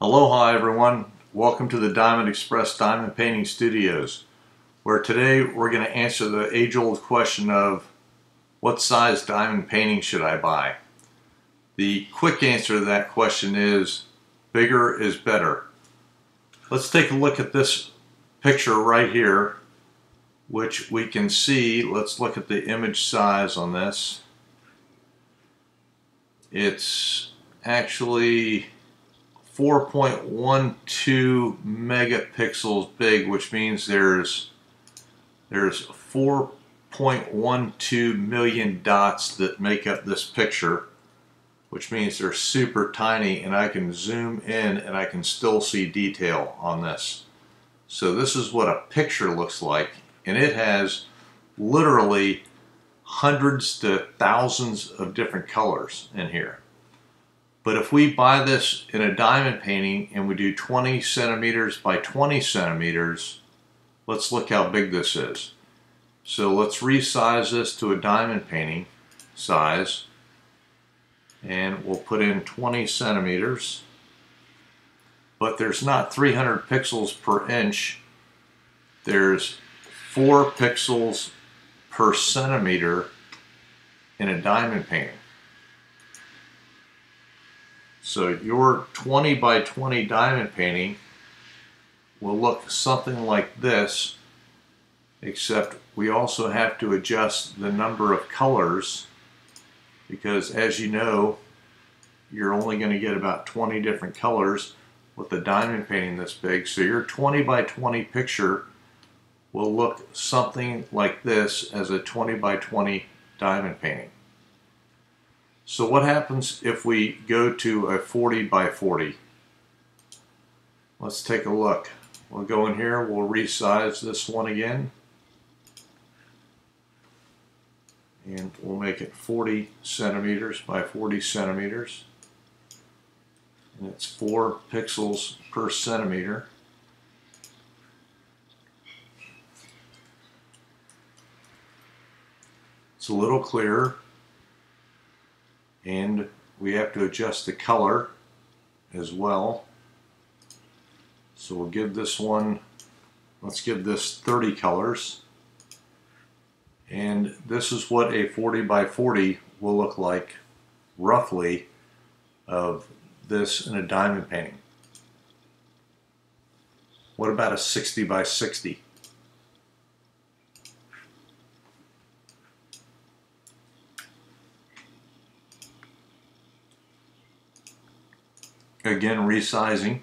Aloha everyone, welcome to the DiamondXpres Diamond Painting Studios where today we're going to answer the age-old question of what size diamond painting should I buy? The quick answer to that question is bigger is better. Let's take a look at this picture right here which we can see, let's look at the image size on this. It's actually 4.12 megapixels big, which means there's there's 4.12 million dots that make up this picture, which means they're super tiny and I can zoom in and I can still see detail on this. So this is what a picture looks like and it has literally hundreds to thousands of different colors in here. But if we buy this in a diamond painting and we do 20 centimeters by 20 centimeters, let's look how big this is. So let's resize this to a diamond painting size and we'll put in 20 centimeters but there's not 300 pixels per inch there's 4 pixels per centimeter in a diamond painting. So your 20 by 20 diamond painting will look something like this, except we also have to adjust the number of colors because as you know, you're only going to get about 20 different colors with a diamond painting this big. So your 20 by 20 picture will look something like this as a 20 by 20 diamond painting. So what happens if we go to a 40 by 40? Let's take a look. We'll go in here, we'll resize this one again. And we'll make it 40 centimeters by 40 centimeters. And it's 4 pixels per centimeter. It's a little clearer and we have to adjust the color as well. So we'll give this one, let's give this 30 colors. And this is what a 40 by 40 will look like roughly of this in a diamond painting. What about a 60 by 60? Again, resizing.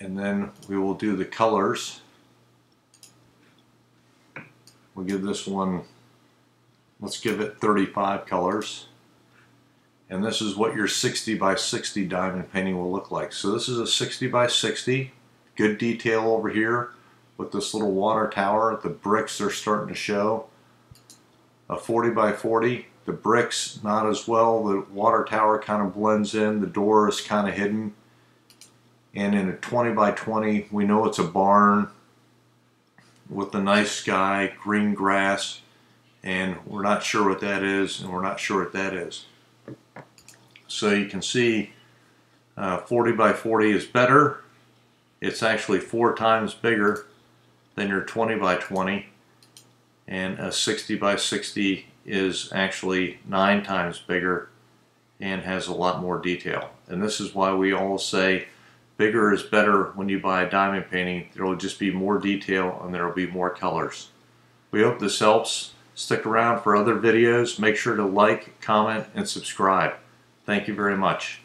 And then we will do the colors. We'll give this one, let's give it 35 colors. And this is what your 60 by 60 diamond painting will look like. So this is a 60 by 60, good detail over here with this little water tower. The bricks are starting to show a 40 by 40. The bricks not as well. The water tower kind of blends in. The door is kind of hidden. And in a 20 by 20, we know it's a barn with a nice sky, green grass, and we're not sure what that is, and we're not sure what that is. So you can see uh, 40 by 40 is better. It's actually four times bigger than your 20 by 20 and a 60 by 60 is actually nine times bigger and has a lot more detail. And this is why we all say bigger is better when you buy a diamond painting. There will just be more detail and there will be more colors. We hope this helps. Stick around for other videos. Make sure to like, comment, and subscribe. Thank you very much.